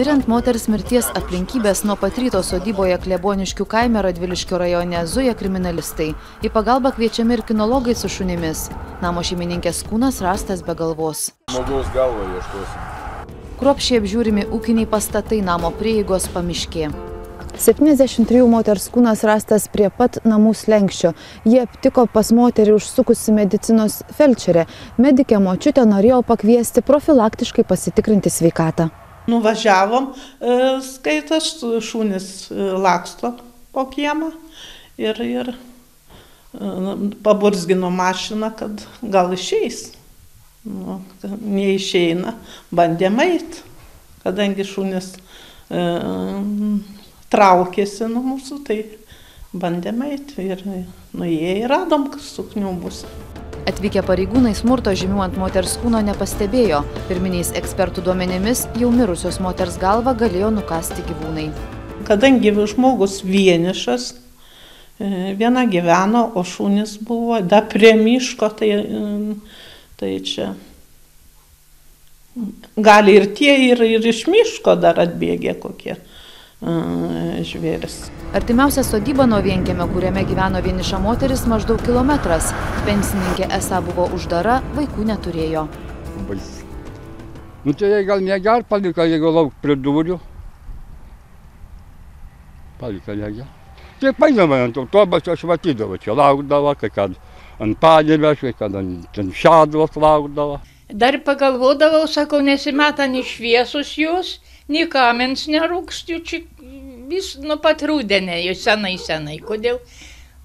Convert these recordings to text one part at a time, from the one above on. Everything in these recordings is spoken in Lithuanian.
Tiriant moters mirties aplinkybės nuo pat ryto sodyboje Kleboniškių kaime Radviliškio rajone zuja kriminalistai. Į pagalbą kviečiami ir kinologai su šunimis. Namo šeimininkės kūnas rastas be galvos. Žmogaus galvą ieškosim. Kruopšiai apžiūrimi ūkiniai pastatai namo prieigos pamiškė. 73 moters kūnas rastas prie pat namų slengščio. Jie aptiko pas moterį užsukusi medicinos felčerę. Medikė močiutė norėjo pakviesti profilaktiškai pasitikrinti sveikatą. Nuvažiavom, e, skaitas, šūnis e, laksto po kiemą ir, ir e, paburzgino mašiną, kad gal išeis. Nu, neišeina, bandėm eit, kadangi šūnis e, traukėsi nuo mūsų, tai bandėme eiti ir nuėję ir radom sukniubus. Atvykę pareigūnai smurto žymių ant moters kūno nepastebėjo. Pirminiais ekspertų duomenimis jau mirusios moters galvą galėjo nukasti gyvūnai. Kadangi žmogus vienišas, e, viena gyveno, o šunys buvo, da prie miško, tai, e, tai čia gali ir tie, ir, ir iš miško dar atbėgė kokie žvėris. Artimiausia sodyba nuo vienkėme, kuriame gyveno vieniša moteris, maždaug kilometras. Pensininkė esą buvo uždara, vaikų neturėjo. Baisi. Nu tai jei gal neger paliko, jeigu lauk prie durų. Paliko neger. Tai painama ant autobuso aš matydavo, čia laukdavo, kai kad ant padėvės, kai kad ant šadvos laukdavo. Dar pagalvodavau, sakau, nesimeta nei šviesus jūs, nei kamens nerūks, jų čia vis nuo pat rūdienė, jau senai, senai. Kodėl?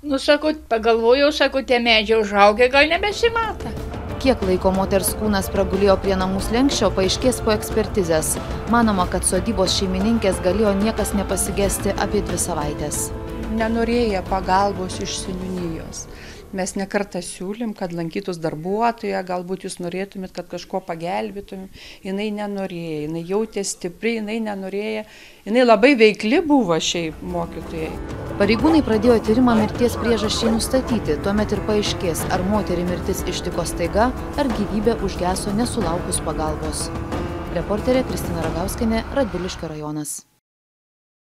Nu, sakau, pagalvojau, sakau, tie medžiai užaugę, gal nebesimata. Kiek laiko moters kūnas pragulėjo prie namų slengščio, paaiškės po ekspertizės. Manoma, kad sodybos šeimininkės galėjo niekas nepasigesti apie dvi savaitės. Nenorėję pagalbos iš seniūnijos mes nekartą siūlėm, kad lankytus darbuotoja, galbūt jūs norėtumėt, kad kažko pagelbėtumėm. Jinai nenorėjo, jinai jautė stipri, jinai nenorėjo, jinai labai veikli buvo šiaip mokytojai. Pareigūnai pradėjo tyrimą mirties priežasčiai nustatyti, tuomet ir paaiškės, ar moterį mirtis ištiko staiga, ar gyvybė užgeso nesulaukus pagalbos. Reporterė Kristina Ragauskinė, Radviliškio rajonas.